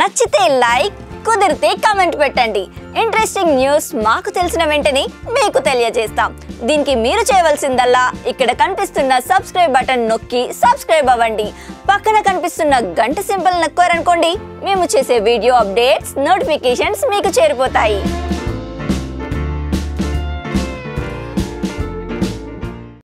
నచ్చితే లైక్ కుదిరితే కామెంట్ పెట్టండి. ఇంట్రెస్టింగ్ న్యూస్ మాకు తెలిసిన వెంటనే మీకు తెలియజేస్తాం. దీనికి మీరు చేయవలసిందల్లా ఇక్కడ కనిపిస్తున్న సబ్స్క్రైబ్ బటన్ నొక్కి సబ్స్క్రైబ్ అవ్వండి. పక్కన కనిపిస్తున్న గంట సింబల్ నొక్కారనుకోండి మేము చేసే వీడియో అప్డేట్స్ నోటిఫికేషన్స్ మీకు చేరిపోతాయి.